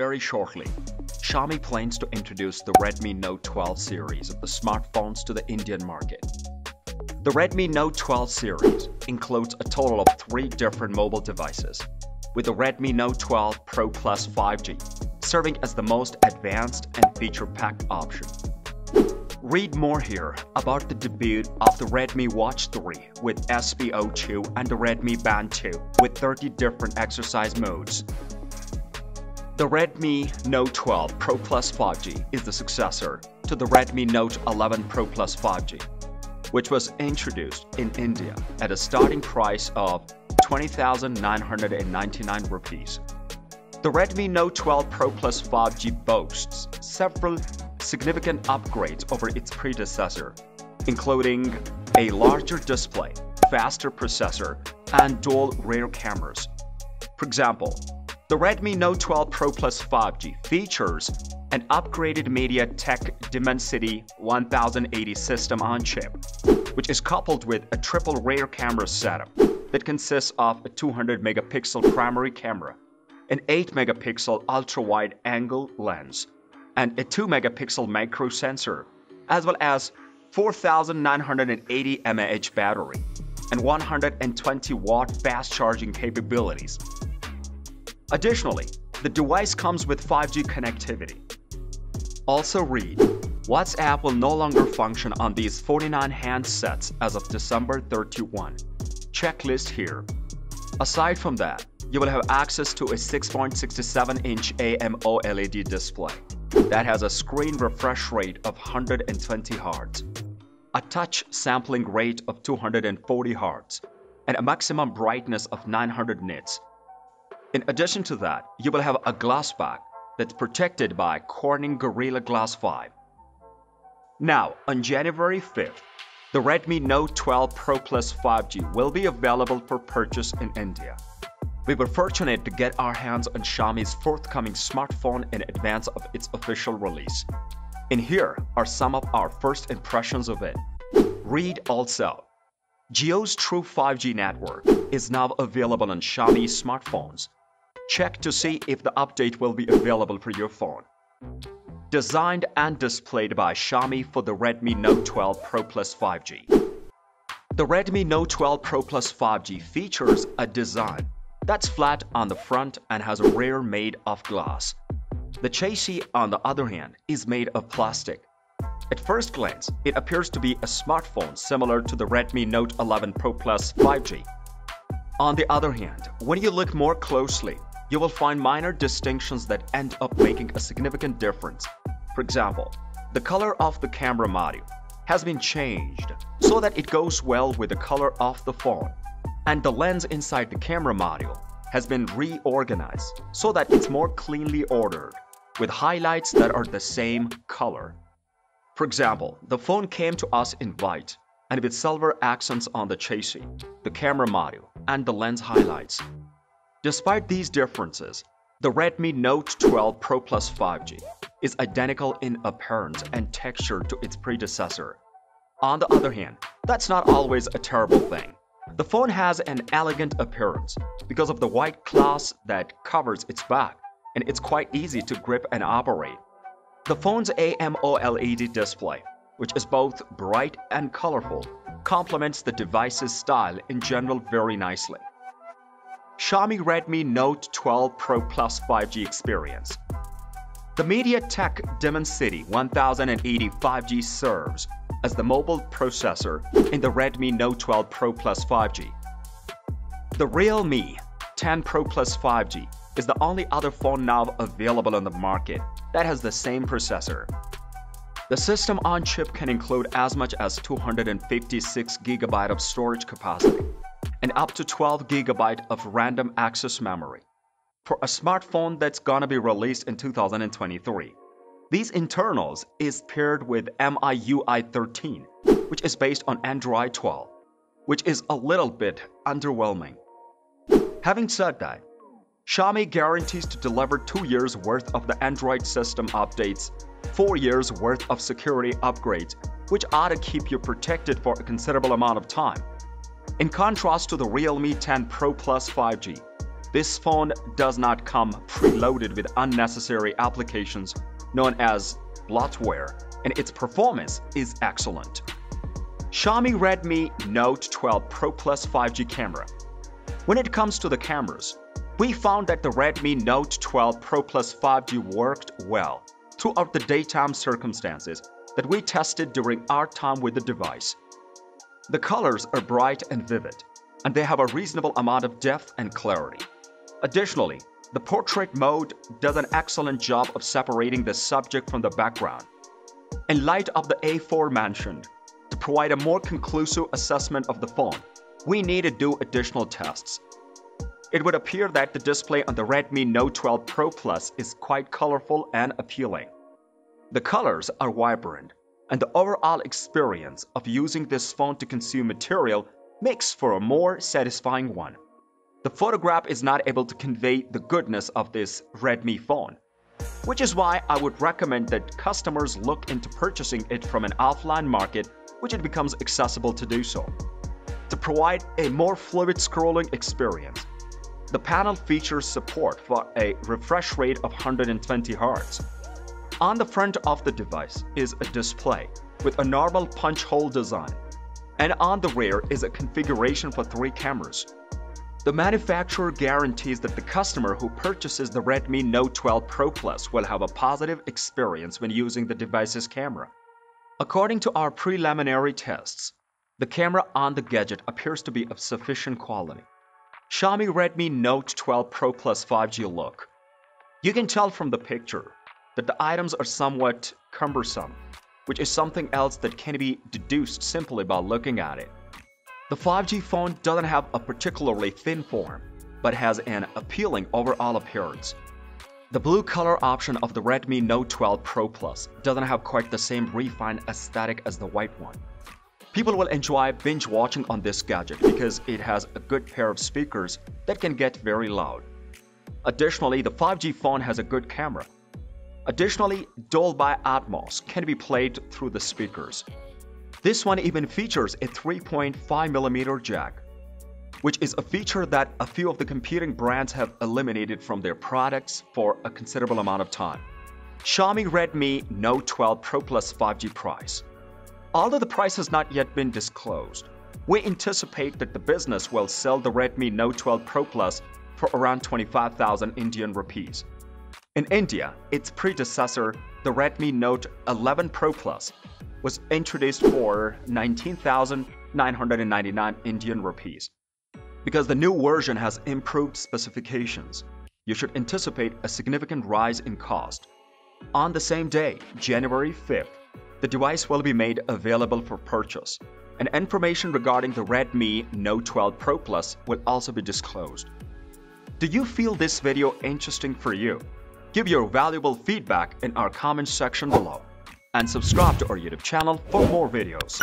Very shortly, Xiaomi plans to introduce the Redmi Note 12 series of the smartphones to the Indian market. The Redmi Note 12 series includes a total of three different mobile devices, with the Redmi Note 12 Pro Plus 5G serving as the most advanced and feature-packed option. Read more here about the debut of the Redmi Watch 3 with SpO2 and the Redmi Band 2 with 30 different exercise modes the Redmi Note 12 Pro Plus 5G is the successor to the Redmi Note 11 Pro Plus 5G, which was introduced in India at a starting price of 20,999 rupees. The Redmi Note 12 Pro Plus 5G boasts several significant upgrades over its predecessor, including a larger display, faster processor, and dual rear cameras. For example, the Redmi Note 12 Pro Plus 5G features an upgraded MediaTek Dimensity 1080 system on chip, which is coupled with a triple rear camera setup that consists of a 200 megapixel primary camera, an 8 megapixel ultra wide angle lens, and a 2 megapixel macro sensor, as well as 4980 mAh battery and 120 watt fast charging capabilities Additionally, the device comes with 5G connectivity. Also read, WhatsApp will no longer function on these 49 handsets as of December 31. Checklist here. Aside from that, you will have access to a 6.67-inch AMOLED display that has a screen refresh rate of 120 Hz, a touch sampling rate of 240 Hz, and a maximum brightness of 900 nits in addition to that, you will have a glass back that's protected by Corning Gorilla Glass 5. Now, on January 5th, the Redmi Note 12 Pro Plus 5G will be available for purchase in India. We were fortunate to get our hands on Xiaomi's forthcoming smartphone in advance of its official release. And here are some of our first impressions of it. Read also. Jio's True 5G network is now available on Xiaomi smartphones Check to see if the update will be available for your phone. Designed and displayed by Xiaomi for the Redmi Note 12 Pro Plus 5G. The Redmi Note 12 Pro Plus 5G features a design that's flat on the front and has a rear made of glass. The chassis, on the other hand, is made of plastic. At first glance, it appears to be a smartphone similar to the Redmi Note 11 Pro Plus 5G. On the other hand, when you look more closely, you will find minor distinctions that end up making a significant difference. For example, the color of the camera module has been changed so that it goes well with the color of the phone, and the lens inside the camera module has been reorganized so that it's more cleanly ordered, with highlights that are the same color. For example, the phone came to us in white and with silver accents on the chassis, the camera module, and the lens highlights. Despite these differences, the Redmi Note 12 Pro Plus 5G is identical in appearance and texture to its predecessor. On the other hand, that's not always a terrible thing. The phone has an elegant appearance because of the white cloth that covers its back, and it's quite easy to grip and operate. The phone's AMOLED display, which is both bright and colorful, complements the device's style in general very nicely. Xiaomi Redmi Note 12 Pro Plus 5G experience. The MediaTek Dimensity 1080 5G serves as the mobile processor in the Redmi Note 12 Pro Plus 5G. The Realme 10 Pro Plus 5G is the only other phone now available on the market that has the same processor. The system on chip can include as much as 256 GB of storage capacity and up to 12 GB of random access memory. For a smartphone that's gonna be released in 2023, these internals is paired with MIUI 13, which is based on Android 12, which is a little bit underwhelming. Having said that, Xiaomi guarantees to deliver 2 years worth of the Android system updates, 4 years worth of security upgrades, which ought to keep you protected for a considerable amount of time. In contrast to the Realme 10 Pro Plus 5G, this phone does not come preloaded with unnecessary applications known as bloatware, and its performance is excellent. Xiaomi Redmi Note 12 Pro Plus 5G camera. When it comes to the cameras, we found that the Redmi Note 12 Pro Plus 5G worked well throughout the daytime circumstances that we tested during our time with the device. The colors are bright and vivid, and they have a reasonable amount of depth and clarity. Additionally, the portrait mode does an excellent job of separating the subject from the background. In light of the A4 mentioned, to provide a more conclusive assessment of the phone, we need to do additional tests. It would appear that the display on the Redmi Note 12 Pro Plus is quite colorful and appealing. The colors are vibrant, and the overall experience of using this phone to consume material makes for a more satisfying one. The photograph is not able to convey the goodness of this Redmi phone, which is why I would recommend that customers look into purchasing it from an offline market which it becomes accessible to do so. To provide a more fluid scrolling experience, the panel features support for a refresh rate of 120 Hz. On the front of the device is a display with a normal punch hole design, and on the rear is a configuration for three cameras, the manufacturer guarantees that the customer who purchases the Redmi Note 12 Pro Plus will have a positive experience when using the device's camera. According to our preliminary tests, the camera on the gadget appears to be of sufficient quality. Xiaomi Redmi Note 12 Pro Plus 5G look. You can tell from the picture that the items are somewhat cumbersome, which is something else that can be deduced simply by looking at it. The 5G phone doesn't have a particularly thin form, but has an appealing overall appearance. The blue color option of the Redmi Note 12 Pro Plus doesn't have quite the same refined aesthetic as the white one. People will enjoy binge watching on this gadget because it has a good pair of speakers that can get very loud. Additionally, the 5G phone has a good camera. Additionally, Dolby Atmos can be played through the speakers. This one even features a 3.5mm jack, which is a feature that a few of the competing brands have eliminated from their products for a considerable amount of time. Xiaomi Redmi Note 12 Pro Plus 5G price. Although the price has not yet been disclosed, we anticipate that the business will sell the Redmi Note 12 Pro Plus for around 25,000 Indian rupees. In India, its predecessor, the Redmi Note 11 Pro Plus, was introduced for 19,999 Indian rupees. Because the new version has improved specifications, you should anticipate a significant rise in cost. On the same day, January 5th, the device will be made available for purchase, and information regarding the Redmi Note 12 Pro Plus will also be disclosed. Do you feel this video interesting for you? Give your valuable feedback in our comments section below and subscribe to our YouTube channel for more videos.